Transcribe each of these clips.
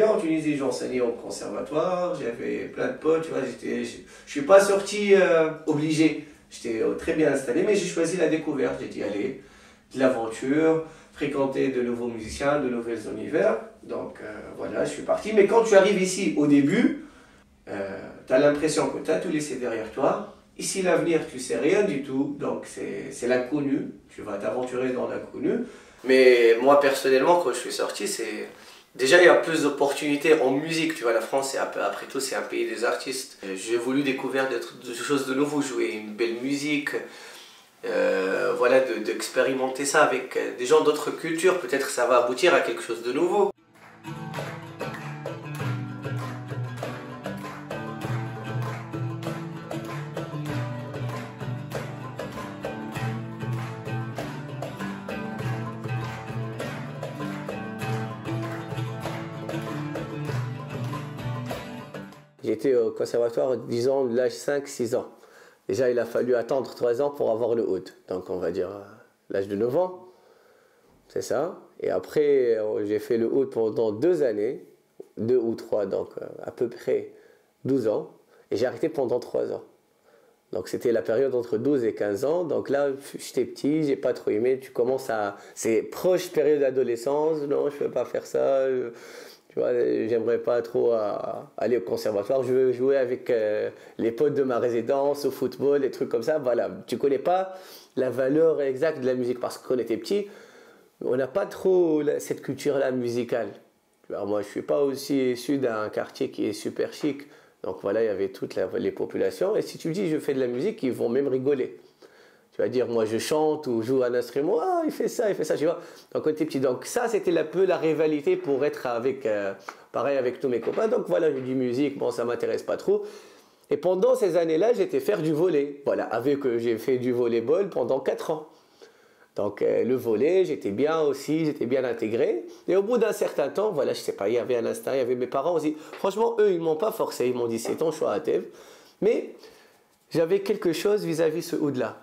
bien en Tunisie, j'enseignais au conservatoire, j'avais plein de potes, tu vois, j'étais, je, je suis pas sorti euh, obligé, j'étais euh, très bien installé, mais j'ai choisi la découverte, j'ai dit allez, de l'aventure, fréquenter de nouveaux musiciens, de nouveaux univers, donc euh, voilà, je suis parti. Mais quand tu arrives ici au début, tu as l'impression que tu as tout laissé derrière toi, Ici, l'avenir, tu sais rien du tout, donc c'est l'inconnu. Tu vas t'aventurer dans l'inconnu. Mais moi, personnellement, quand je suis sorti, c'est. Déjà, il y a plus d'opportunités en musique. Tu vois, la France, après tout, c'est un pays des artistes. J'ai voulu découvrir des, choses de nouveau, jouer une belle musique. Euh, voilà, d'expérimenter ça avec des gens d'autres cultures. Peut-être ça va aboutir à quelque chose de nouveau. J'étais au conservatoire, disons, l'âge 5-6 ans. Déjà, il a fallu attendre 3 ans pour avoir le haut. Donc, on va dire euh, l'âge de 9 ans. C'est ça. Et après, euh, j'ai fait le haut pendant deux années, deux ou trois, donc euh, à peu près 12 ans. Et j'ai arrêté pendant 3 ans. Donc c'était la période entre 12 et 15 ans. Donc là, j'étais petit, j'ai pas trop aimé. Tu commences à. C'est proche période d'adolescence. Non, je veux pas faire ça. Tu vois, j'aimerais pas trop euh, aller au conservatoire. Je veux jouer avec euh, les potes de ma résidence, au football, des trucs comme ça. Voilà, tu connais pas la valeur exacte de la musique parce qu'on était petit, on n'a pas trop cette culture-là musicale. Moi, je suis pas aussi issu d'un quartier qui est super chic. Donc voilà, il y avait toutes les populations. Et si tu dis je fais de la musique, ils vont même rigoler tu vas dire, moi je chante ou joue un instrument, ah, il fait ça, il fait ça, tu vois. Donc on petit. Donc ça, c'était un peu la rivalité pour être avec, euh, pareil avec tous mes copains. Donc voilà, j'ai du musique, bon, ça m'intéresse pas trop. Et pendant ces années-là, j'étais faire du volet. Voilà, avec que j'ai fait du volleyball pendant 4 ans. Donc euh, le volet, j'étais bien aussi, j'étais bien intégré. Et au bout d'un certain temps, voilà, je sais pas, il y avait un instinct, il y avait mes parents aussi. Franchement, eux, ils m'ont pas forcé, ils m'ont dit c'est ton choix à Thèves. Mais j'avais quelque chose vis-à-vis -vis ce oud-là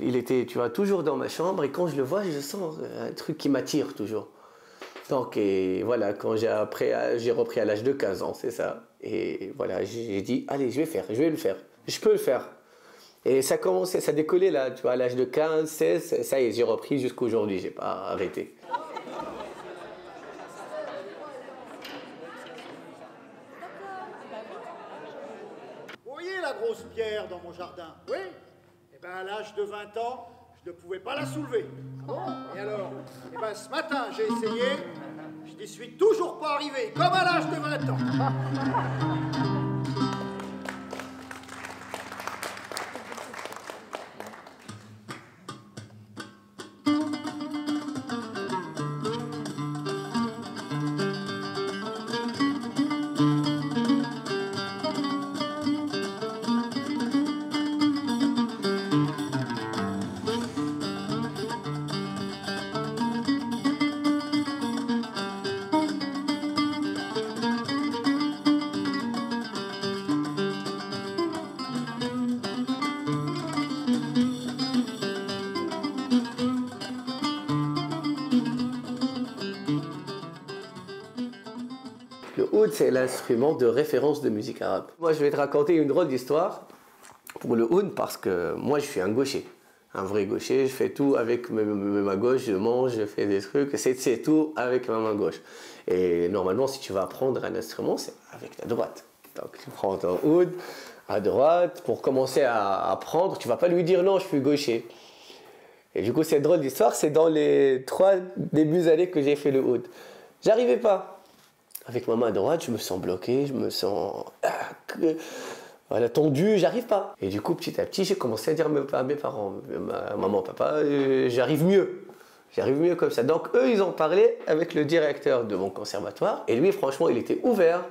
il était, tu vois, toujours dans ma chambre et quand je le vois, je sens un truc qui m'attire toujours. Donc, et voilà, quand j'ai repris à l'âge de 15 ans, c'est ça. Et voilà, j'ai dit, allez, je vais faire, je vais le faire. Je peux le faire. Et ça commençait, ça décollait là, tu vois, à l'âge de 15, 16, ça y est, j'ai repris jusqu'aujourd'hui, j'ai pas arrêté. Vous voyez la grosse pierre dans mon jardin? Oui? Ben, à l'âge de 20 ans, je ne pouvais pas la soulever. Et alors Eh ben, ce matin, j'ai essayé, je n'y suis toujours pas arrivé, comme à l'âge de 20 ans. C'est l'instrument de référence de musique arabe. Moi, je vais te raconter une drôle d'histoire pour le oud parce que moi, je suis un gaucher. Un vrai gaucher, je fais tout avec ma gauche, je mange, je fais des trucs, c'est tout avec ma main gauche. Et normalement, si tu vas apprendre un instrument, c'est avec ta droite. Donc, tu prends ton oud à droite pour commencer à apprendre. Tu vas pas lui dire non, je suis gaucher. Et du coup, cette drôle d'histoire, c'est dans les trois débuts années que j'ai fait le oud. J'arrivais pas avec ma main droite, je me sens bloqué, je me sens ah, voilà, tendu, j'arrive pas. Et du coup, petit à petit, j'ai commencé à dire à mes parents, maman, papa, euh, j'arrive mieux. J'arrive mieux comme ça. Donc eux, ils ont parlé avec le directeur de mon conservatoire. Et lui, franchement, il était ouvert.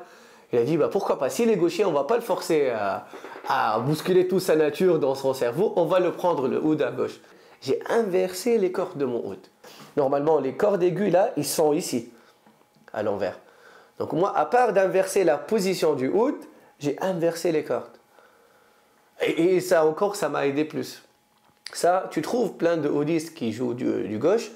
Il a dit, bah, pourquoi pas, s'il est gaucher, on va pas le forcer à, à, bousculer toute sa nature dans son cerveau, on va le prendre le oud à gauche. J'ai inversé les cordes de mon oud. Normalement, les cordes aiguës, là, ils sont ici, à l'envers. Donc moi, à part d'inverser la position du oud, j'ai inversé les cordes. Et, ça encore, ça m'a aidé plus. Ça, tu trouves plein de oudistes qui jouent du, gauche,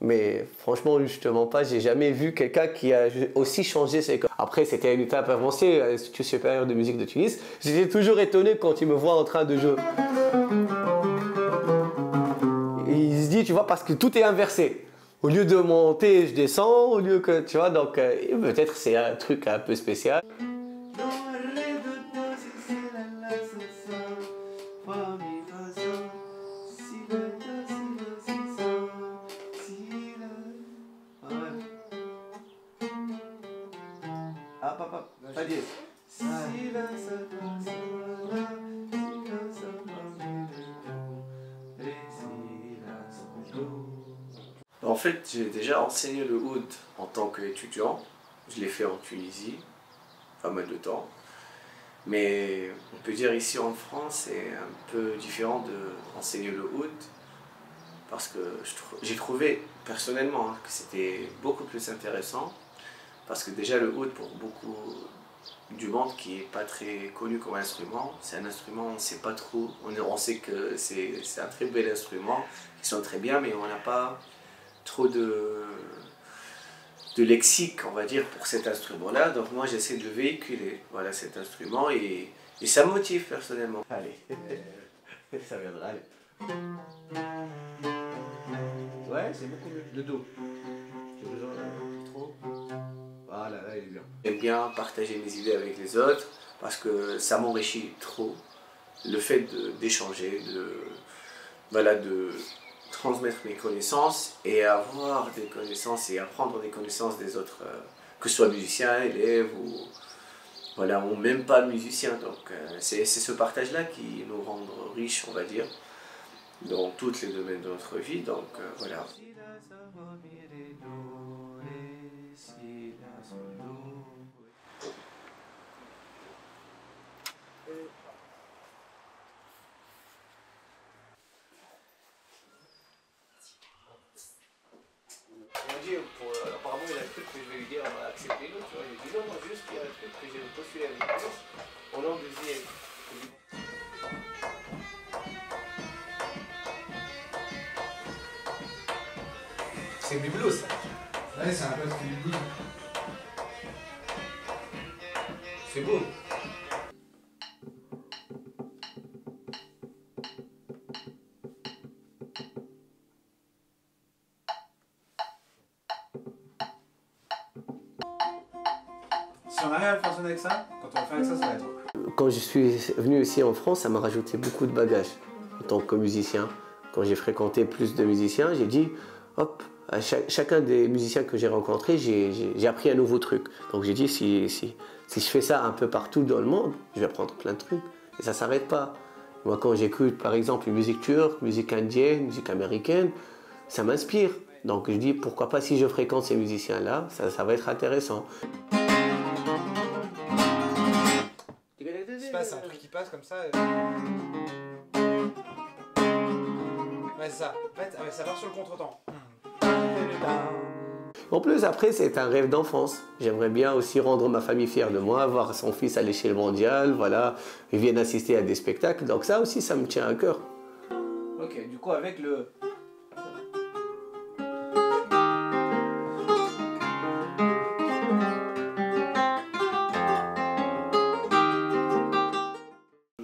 Mais franchement, justement pas, j'ai jamais vu quelqu'un qui a aussi changé ses Après, c'était une étape avancée à l'Institut supérieur de musique de Tunis. J'étais toujours étonné quand il me voit en train de jouer. il se dit, tu vois, parce que tout est inversé. Au lieu de monter, je descends, au lieu que, tu vois, donc euh, peut-être c'est un truc un peu spécial. En fait, j'ai déjà enseigné le oud en tant qu'étudiant. Je l'ai fait en Tunisie, pas mal de temps. Mais on peut dire ici en France, c'est un peu différent d'enseigner le oud parce que j'ai trouvé personnellement hein, que c'était beaucoup plus intéressant parce que déjà le oud pour beaucoup du monde qui est pas très connu comme instrument, c'est un instrument, on sait pas trop, on, on sait que c'est un très bel instrument, qui sonne très bien, mais on n'a pas trop de, de lexique, on va dire, pour cet instrument-là. Donc moi, j'essaie de véhiculer voilà, cet instrument et, et ça me motive personnellement. Allez, ça viendra, allez. Ouais, c'est beaucoup mieux. Le dos. Trop. Voilà, là, il est bien. J'aime bien partager mes idées avec les autres parce que ça m'enrichit trop. Le fait d'échanger, de, voilà, de, transmettre mes connaissances et avoir des connaissances et apprendre des connaissances des autres, euh, que ce soit musiciens, élèves ou, voilà, ou même pas musiciens. Donc euh, c'est ce partage-là qui nous rend riches, on va dire, dans tous les domaines de notre vie. Donc euh, voilà. Que j'ai postulé avec l'autre, au nom de ZF. C'est bibelot ça. Ouais, c'est un peu ce qu'il dit. C'est beau. Je suis venu ici en France, ça m'a rajouté beaucoup de bagages en tant que musicien. Quand j'ai fréquenté plus de musiciens, j'ai dit, hop, à chacun des musiciens que j'ai rencontrés, j'ai appris un nouveau truc. Donc j'ai dit, si, si, si, je fais ça un peu partout dans le monde, je vais apprendre plein de trucs. Et ça ne s'arrête pas. Moi, quand j'écoute, par exemple, une musique turque, musique indienne, musique américaine, ça m'inspire. Donc je dis, pourquoi pas si je fréquente ces musiciens-là, ça, ça va être intéressant. C'est un truc qui passe comme ça. Ouais, c'est ça. En fait, ça part sur le contre-temps. En plus, après, c'est un rêve d'enfance. J'aimerais bien aussi rendre ma famille fière de moi, voir son fils à l'échelle mondiale, voilà. Ils viennent assister à des spectacles. Donc ça aussi, ça me tient à cœur. Ok, du coup, avec le,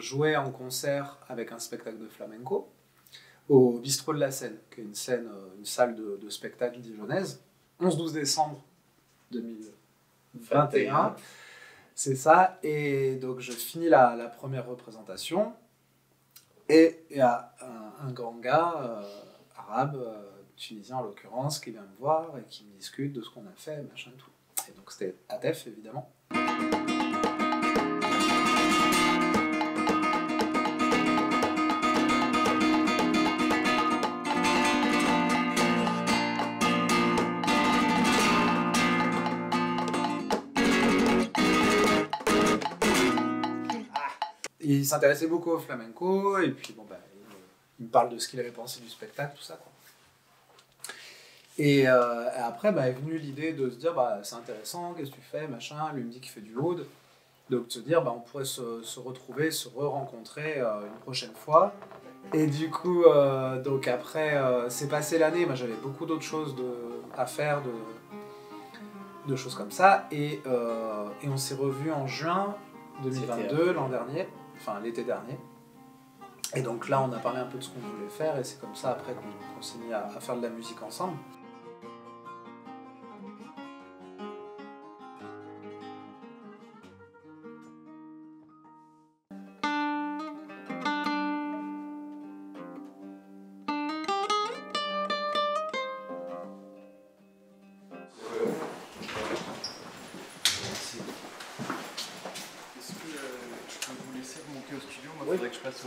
jouait en concert avec un spectacle de flamenco au Bistrot de la Seine, qui est une, scène, euh, une salle de, spectacle dijonnaise, 11-12 décembre 2021. C'est ça, et donc je finis la, première représentation, et il y a un, grand gars, euh, arabe, euh, tunisien en l'occurrence, qui vient me voir et qui me discute de ce qu'on a fait, machin et tout. Et donc c'était ATEF évidemment. Il s'intéressait beaucoup au flamenco, et puis bon, bah, il, me parle de ce qu'il avait pensé du spectacle, tout ça. Quoi. Et euh, après, bah, est venue l'idée de se dire bah, c'est intéressant, qu'est-ce que tu fais, machin. Lui me dit qu'il fait du oud. Donc de se dire bah, on pourrait se, se retrouver, se re-rencontrer euh, une prochaine fois Et du coup, euh, donc après, c'est passé l'année, moi j'avais beaucoup d'autres choses de, à faire, de, de choses comme ça. Et, et on s'est revus en juin 2022, l'an dernier, enfin l'été dernier. Et donc là, on a parlé un peu de ce qu'on voulait faire, et c'est comme ça après qu'on s'est mis à, à faire de la musique ensemble.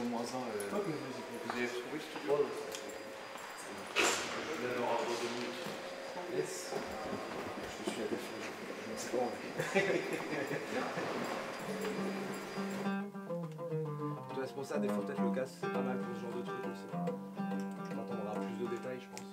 Moins 1. Euh, Vous avez trouvé le studio Je viens d'avoir deux minutes. Yes. Je suis à défaut, je je ne sais pas. Ouais, c'est pour ça, des fois, peut-être le casque, c'est pas mal pour ce genre de truc aussi. Quand on aura plus de détails, je pense.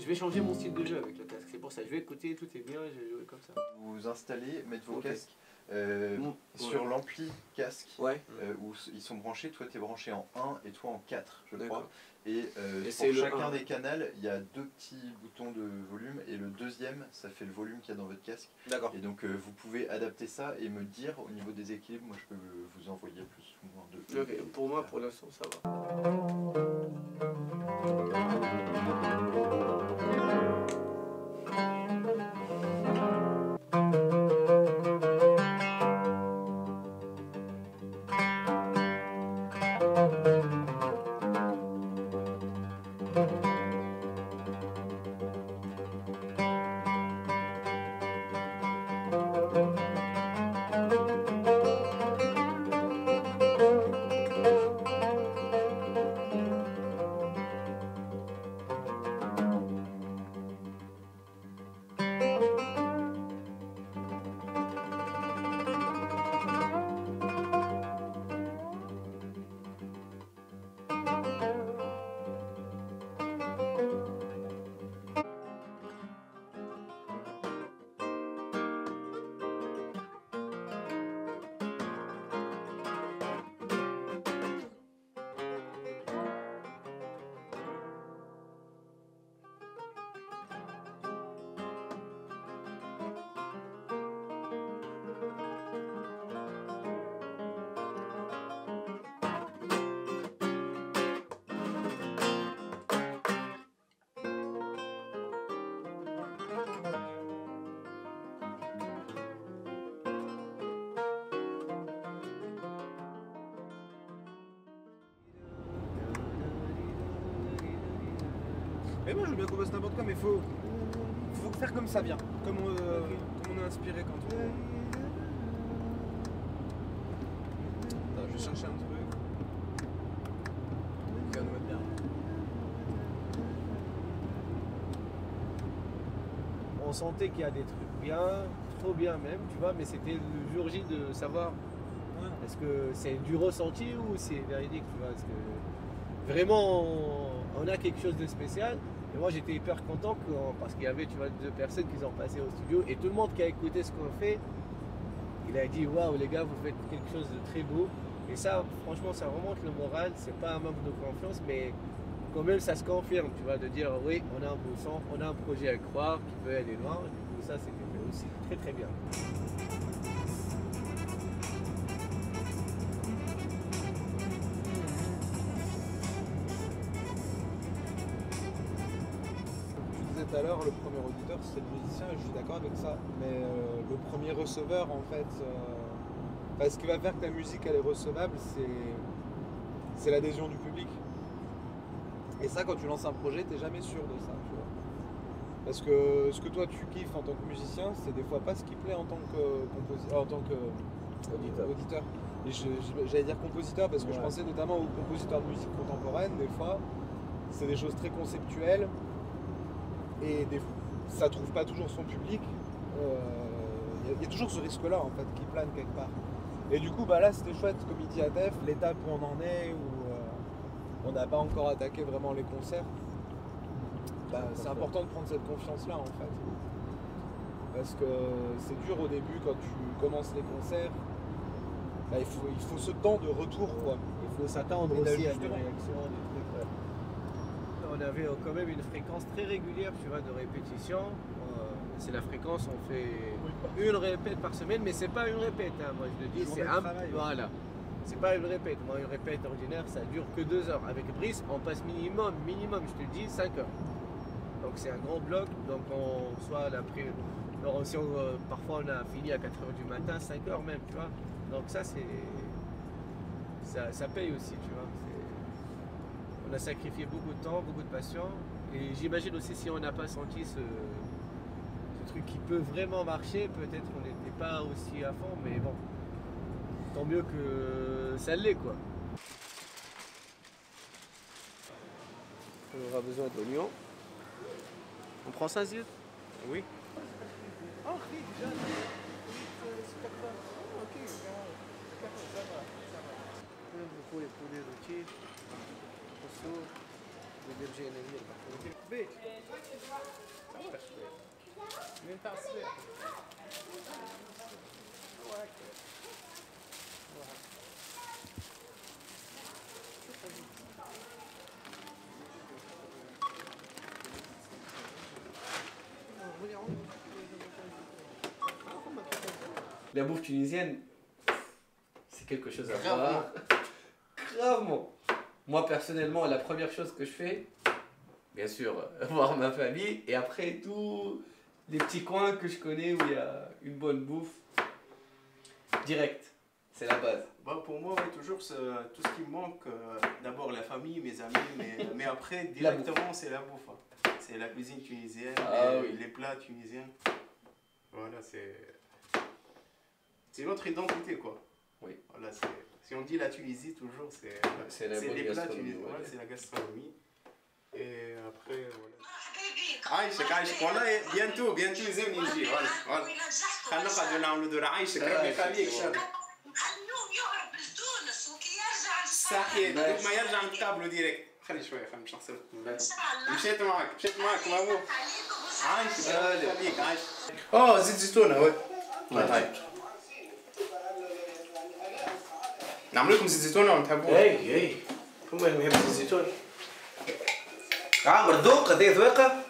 Je vais changer mon style de jeu avec le casque, c'est pour ça. Je vais écouter, tout est bien, je vais jouer comme ça. Vous installez, mettre vos Ok. casques euh, sur Ouais. l'ampli casque Ouais. euh, où ils sont branchés. Toi, tu es branché en 1 et toi en 4, je crois. Et, euh, Et pour chacun un. des canaux, il y a deux petits boutons de volume et le deuxième, ça fait le volume qu'il y a dans votre casque. D'accord. Et donc, euh, vous pouvez adapter ça et me dire au niveau des équilibres. Moi, je peux vous envoyer plus ou moins de. Ok, pour moi, pour l'instant, ça va. Mais moi je veux bien qu'on bosse n'importe quoi, mais faut, faut faire comme ça vient, comme on, euh, comme on est inspiré quand on. Attends, je vais chercher un truc. Va mettre bien. on sentait qu'il y a des trucs bien, trop bien même, tu vois, mais c'était le jour J de savoir est-ce que c'est du ressenti ou c'est véridique, tu vois, parce que vraiment on, a quelque chose de spécial. Et moi j'étais hyper content parce qu'il y avait, tu vois, deux personnes qui sont passées au studio et tout le monde qui a écouté ce qu'on fait, il a dit waouh les gars, vous faites quelque chose de très beau. Et ça, franchement, ça remonte le moral. C'est pas un manque de confiance, mais quand même ça se confirme, tu vois, de dire oui, on a un beau son, on a un projet à croire qui peut aller loin. Du coup, ça c'était aussi très très bien. Tout à l'heure, le premier auditeur c'est le musicien, et je suis d'accord avec ça. Mais euh, le premier receveur en fait, euh, ce qui va faire que la musique elle est recevable, c'est l'adhésion du public. Et ça, quand tu lances un projet, t'es jamais sûr de ça, tu vois. Parce que ce que toi tu kiffes en tant que musicien, c'est des fois pas ce qui plaît en tant que compositeur, en tant que Auditeur. j'allais dire compositeur parce que je pensais notamment aux compositeurs de musique contemporaine. Des fois, c'est des choses très conceptuelles et des, ça trouve pas toujours son public. Euh, Il y a- il y, a toujours ce risque-là en fait qui plane quelque part. Et du coup, bah là, c'était chouette, comme il dit Adef, l'étape où on en est, où euh, on n'a pas encore attaqué vraiment les concerts. Bah, c'est important de prendre cette confiance-là en fait. Parce que c'est dur au début quand tu commences les concerts. Bah, il, faut, il faut ce temps de retour quoi. Il faut s'attendre aussi à des réactions, des avait quand même une fréquence très régulière, tu vois, de répétition. Euh, c'est la fréquence, on fait une répète par semaine, mais c'est pas une répète, hein, moi je le dis, c'est un. travail, ouais. Voilà. C'est pas une répète. Moi, une répète ordinaire, ça dure que deux heures. Avec Brice, on passe minimum, minimum, je te dis, 5 heures. Donc c'est un grand bloc. Donc on soit l'après. Alors si on, euh, parfois on a fini à 4 heures du matin, 5 heures même, tu vois. Donc ça c'est. Ça, ça paye aussi, tu vois. On a sacrifié beaucoup de temps, beaucoup de patience. Et j'imagine aussi si on n'a pas senti ce, ce truc qui peut vraiment marcher, peut-être qu'on n'était pas aussi à fond, mais bon. Tant mieux que ça l'est quoi. On aura besoin de l'oignon. On prend ça, Zid Oui. Oh, La bouffe tunisienne, c'est quelque chose à voir. Gravement. Moi personnellement, la première chose que je fais, bien sûr, euh, voir ma famille, et après, tous les petits coins que je connais où il y a une bonne bouffe, direct. C'est la base. Bah, pour moi, ouais, toujours ce- tout ce qui me manque, euh, d'abord la famille, mes amis, mais, mais après, directement, c'est la bouffe. hein. C'est la cuisine tunisienne, Ah les, oui. les plats tunisiens. Voilà, c'est. C'est notre identité, quoi. Oui. Voilà. Si on dit la Tunisie, toujours, c'est. C'est les plats tunisiens. ouais. Voilà, c'est la gastronomie. Et après, voilà. عايشك عايشك والله bientôt bientôt لازم نجي voilà voilà. خلينا نقعدوا نعملوا دور عايشك ربي يخليك شر خلوه يهرب لتونس وكي يرجع صحيح ما يرجع نتقابلوا ديريكت خلي شوية خلينا مش نخسر الله مشيت معك مشيت معك مامو عليكم عايش ربي يخليك عايش آه زيت زيتونه وي طيب نعمل لكم زيت زيتونه ولا تحبوه؟ اي اي هم يحب الزيتون عامر ذوق هذه ذويقه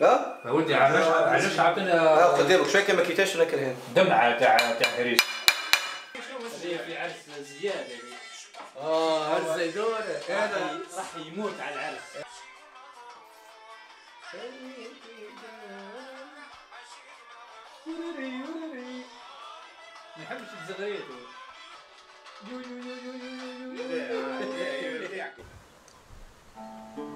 ها؟ يا ولدي علاش علاش ها عطينا قدامك شوية كما كيتاش ناكل هنا. دمعة تاع تاع هريش في عرس زياد آه عرس زيدون. هذا. راح يموت على العرس. ما يحبش الزغريات هو. يو يو يو يو يو يو يو